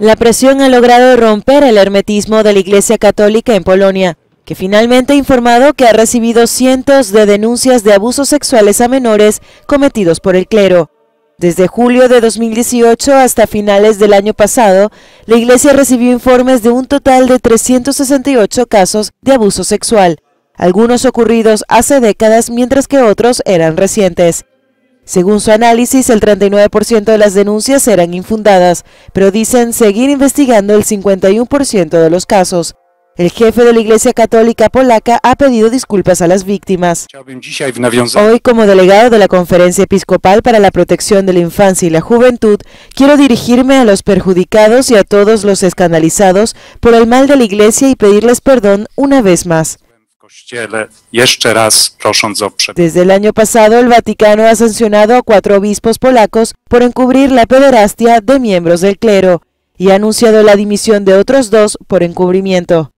La presión ha logrado romper el hermetismo de la Iglesia Católica en Polonia, que finalmente ha informado que ha recibido cientos de denuncias de abusos sexuales a menores cometidos por el clero. Desde julio de 2018 hasta finales del año pasado, la Iglesia recibió informes de un total de 368 casos de abuso sexual, algunos ocurridos hace décadas mientras que otros eran recientes. Según su análisis, el 39% de las denuncias eran infundadas, pero dicen seguir investigando el 51% de los casos. El jefe de la Iglesia Católica Polaca ha pedido disculpas a las víctimas. Hoy, como delegado de la Conferencia Episcopal para la Protección de la Infancia y la Juventud, quiero dirigirme a los perjudicados y a todos los escandalizados por el mal de la Iglesia y pedirles perdón una vez más. Desde el año pasado, el Vaticano ha sancionado a cuatro obispos polacos por encubrir la pederastia de miembros del clero y ha anunciado la dimisión de otros dos por encubrimiento.